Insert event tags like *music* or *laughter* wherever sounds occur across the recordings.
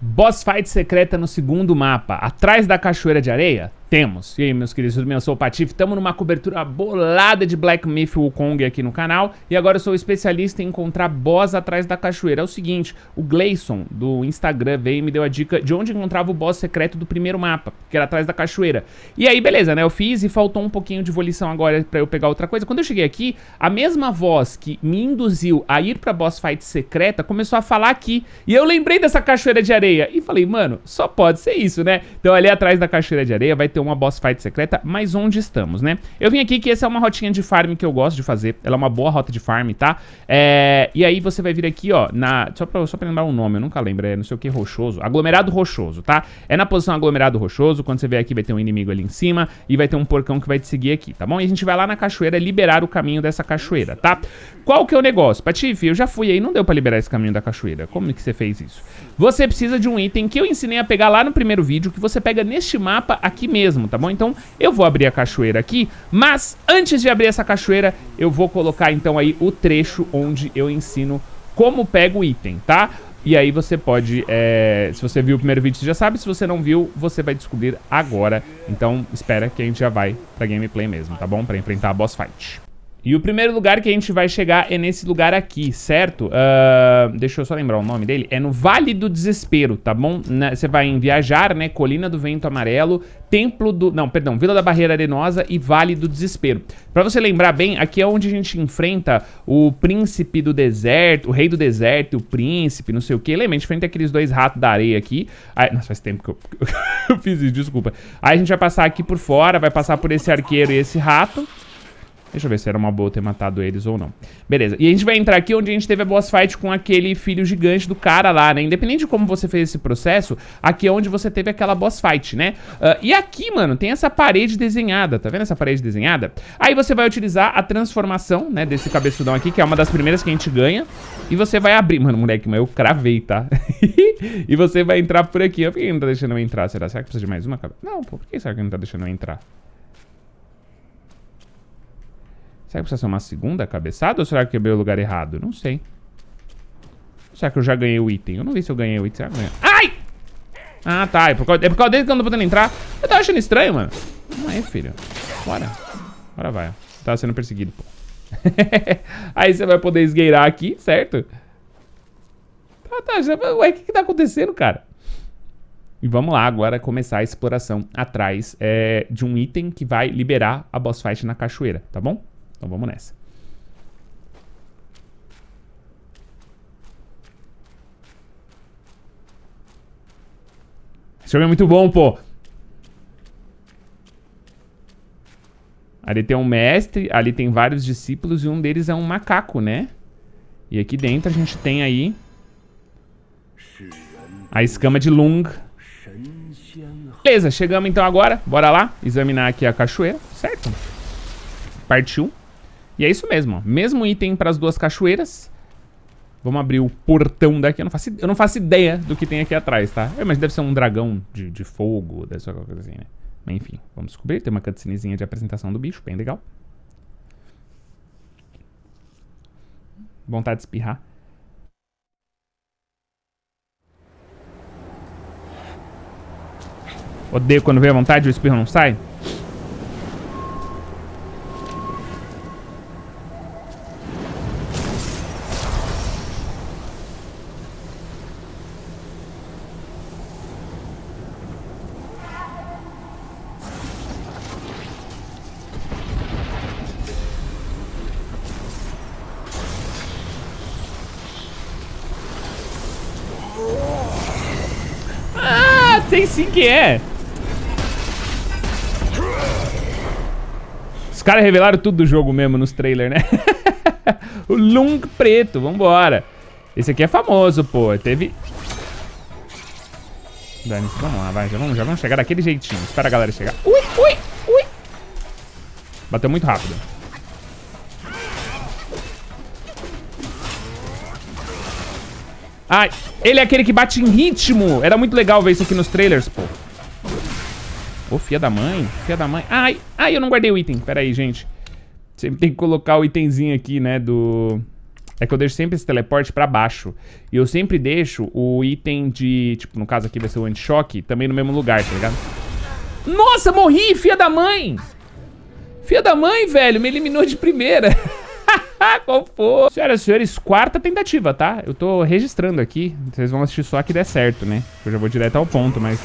Boss fight secreta no segundo mapa, atrás da cachoeira de areia? Temos. E aí, meus queridos, eu sou o Patife, estamos numa cobertura bolada de Black Myth Wukong aqui no canal, e agora eu sou especialista em encontrar boss atrás da cachoeira. É o seguinte, o Gleison, do Instagram, veio e me deu a dica de onde encontrava o boss secreto do primeiro mapa, que era atrás da cachoeira. E aí, beleza, né, eu fiz e faltou um pouquinho de volição agora pra eu pegar outra coisa. Quando eu cheguei aqui, a mesma voz que me induziu a ir pra boss fight secreta começou a falar aqui, e eu lembrei dessa cachoeira de areia, e falei, mano, só pode ser isso, né? Então ali atrás da cachoeira de areia vai ter ter uma boss fight secreta, mas onde estamos, né? Eu vim aqui que essa é uma rotinha de farm que eu gosto de fazer. Ela é uma boa rota de farm, tá? É, e aí você vai vir aqui, ó, na... Só pra, só pra lembrar o um nome, eu nunca lembro, é não sei o que, rochoso. Aglomerado rochoso, tá? É na posição aglomerado rochoso, quando você vier aqui vai ter um inimigo ali em cima e vai ter um porcão que vai te seguir aqui, tá bom? E a gente vai lá na cachoeira liberar o caminho dessa cachoeira, tá? Qual que é o negócio? Patife, eu já fui aí, não deu pra liberar esse caminho da cachoeira. Como que você fez isso? Você precisa de um item que eu ensinei a pegar lá no primeiro vídeo, que você pega neste mapa aqui mesmo, tá bom? Então eu vou abrir a cachoeira aqui, mas antes de abrir essa cachoeira, eu vou colocar então aí o trecho onde eu ensino como pega o item, tá? E aí você pode, é, se você viu o primeiro vídeo, você já sabe. Se você não viu, você vai descobrir agora. Então espera que a gente já vai pra gameplay mesmo, tá bom? Pra enfrentar a boss fight. E o primeiro lugar que a gente vai chegar é nesse lugar aqui, certo? Uh, deixa eu só lembrar o nome dele. É no Vale do Desespero, tá bom? Você vai em Viajar, né? Colina do Vento Amarelo, Templo do... Não, perdão. Vila da Barreira Arenosa e Vale do Desespero. Pra você lembrar bem, aqui é onde a gente enfrenta o Príncipe do Deserto, o Rei do Deserto, o Príncipe, não sei o que. Lembra? A gente enfrenta aqueles dois ratos da areia aqui. Aí, nossa, faz tempo que eu, *laughs* eu fiz isso, desculpa. Aí a gente vai passar aqui por fora, vai passar por esse arqueiro e esse rato. Deixa eu ver se era uma boa ter matado eles ou não. Beleza. E a gente vai entrar aqui onde a gente teve a boss fight com aquele filho gigante do cara lá, né? Independente de como você fez esse processo, aqui é onde você teve aquela boss fight, né? Uh, e aqui, mano, tem essa parede desenhada. Tá vendo essa parede desenhada? Aí você vai utilizar a transformação, né? Desse cabeçudão aqui, que é uma das primeiras que a gente ganha. E você vai abrir... Mano, moleque, mas eu cravei, tá? *laughs* e você vai entrar por aqui. Por que não tá deixando eu entrar? Será? Será que precisa de mais uma? Não, pô. Por que será que não tá deixando eu entrar? Será que precisa ser uma segunda cabeçada ou será que quebrei o lugar errado? Não sei. Será que eu já ganhei o item? Eu não vi se eu ganhei o item. Será que eu ganhei? Ai! Ah, tá. É por causa, é por causa dele que eu não tô podendo entrar. Eu tava achando estranho, mano. Não é, filho. Bora. Bora vai. Tava sendo perseguido, pô. *laughs* Aí você vai poder esgueirar aqui, certo? Tá, tá. Ué, o que que tá acontecendo, cara? E vamos lá agora começar a exploração atrás é, de um item que vai liberar a boss fight na cachoeira, tá bom? Então vamos nessa. Esse jogo é muito bom, pô. Ali tem um mestre, ali tem vários discípulos e um deles é um macaco, né? E aqui dentro a gente tem aí a escama de Lung. Beleza, chegamos então agora. Bora lá examinar aqui a cachoeira, certo? Parte 1. E é isso mesmo, ó. Mesmo item para as duas cachoeiras. Vamos abrir o portão daqui. Eu não, faço, eu não faço ideia do que tem aqui atrás, tá? É, mas deve ser um dragão de, de fogo, deve ser alguma coisa assim, né? Mas enfim, vamos descobrir. Tem uma cutscenezinha de apresentação do bicho, bem legal. Vontade de espirrar. Odeio quando vem a vontade e o espirro não sai. Sei sim que é. Os caras revelaram tudo do jogo mesmo nos trailers, né? *laughs* o Lung preto, vambora. Esse aqui é famoso, pô. Teve... Vamos lá, vai. Já vamos, já vamos chegar daquele jeitinho. Espera a galera chegar. Ui, ui, ui. Bateu muito rápido. Ai, ele é aquele que bate em ritmo. Era muito legal ver isso aqui nos trailers, pô. Ô, fia da mãe. Fia da mãe. Ai, ai, eu não guardei o item. Pera aí, gente. Sempre tem que colocar o itemzinho aqui, né, do... é que eu deixo sempre esse teleporte pra baixo. E eu sempre deixo o item de, tipo, no caso aqui vai ser o anti-choque, também no mesmo lugar, tá ligado? Nossa, morri, filha da mãe! Filha da mãe, velho, me eliminou de primeira. *laughs* Qual foi? Senhoras e senhores, quarta tentativa, tá? Eu tô registrando aqui. Vocês vão assistir só que der certo, né? Eu já vou direto ao ponto, mas...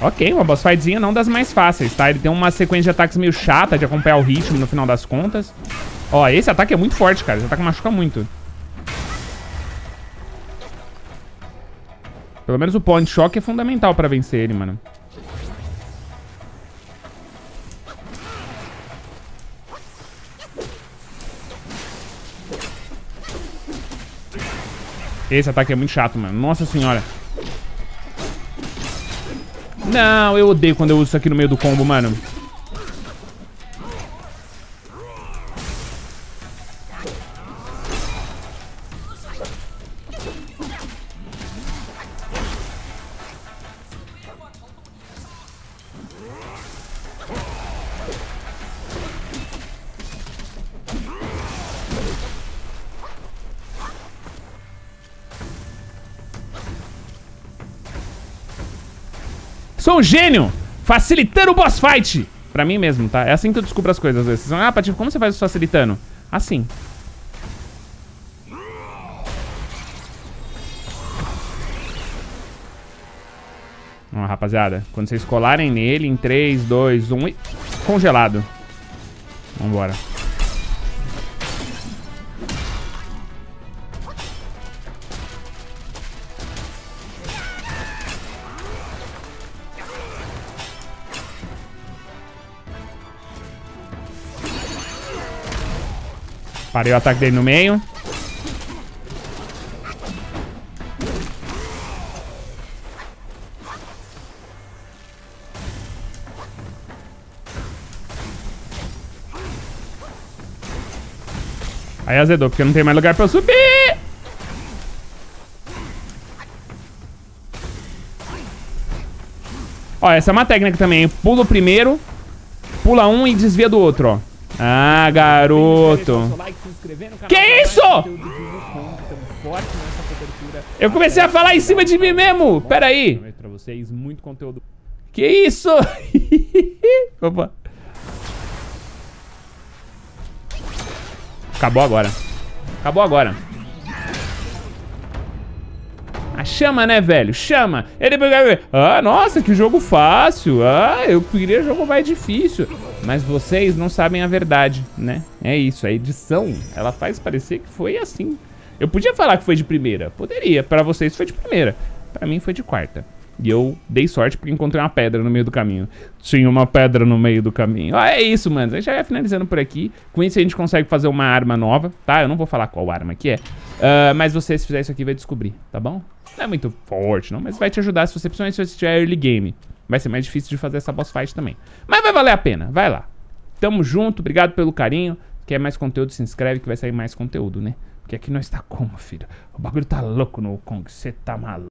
Ok, uma boss fightzinha não das mais fáceis, tá? Ele tem uma sequência de ataques meio chata de acompanhar o ritmo no final das contas. Ó, esse ataque é muito forte, cara. Esse ataque machuca muito. Pelo menos o point shock é fundamental pra vencer ele, mano. Esse ataque é muito chato, mano. Nossa senhora. Não, eu odeio quando eu uso isso aqui no meio do combo, mano. Sou um gênio, facilitando o boss fight. Pra mim mesmo, tá? É assim que eu descubro as coisas às vezes. Ah, Patife, como você faz isso facilitando? Assim. Ó, rapaziada, quando vocês colarem nele em 3, 2, 1 e... Congelado. Vambora. Parei o ataque dele no meio. Aí azedou, porque não tem mais lugar pra eu subir. Ó, essa é uma técnica também. Pula o primeiro, pula um e desvia do outro, ó. Ah, garoto. Que isso? Eu comecei a falar em cima de mim mesmo. Pera aí. Que isso? *laughs* Opa. Acabou agora. Acabou agora. Ah, chama, né, velho? Chama. Ele Ah, nossa, que jogo fácil. Ah, eu queria jogo mais difícil. Mas vocês não sabem a verdade, né? É isso, a edição, ela faz parecer que foi assim. Eu podia falar que foi de primeira. Poderia. Pra vocês foi de primeira. Pra mim foi de quarta. E eu dei sorte porque encontrei uma pedra no meio do caminho. Tinha uma pedra no meio do caminho. Ah, é isso, mano. A gente já vai finalizando por aqui. Com isso a gente consegue fazer uma arma nova, tá? Eu não vou falar qual arma que é. Uh, mas você, se fizer isso aqui, vai descobrir, tá bom? Não é muito forte, não, mas vai te ajudar, se você, principalmente se você tiver early game. Vai ser mais difícil de fazer essa boss fight também. Mas vai valer a pena, vai lá. Tamo junto, obrigado pelo carinho. Quer mais conteúdo, se inscreve que vai sair mais conteúdo, né? Porque aqui nós tá como, filho? O bagulho tá louco no Kong, você tá maluco.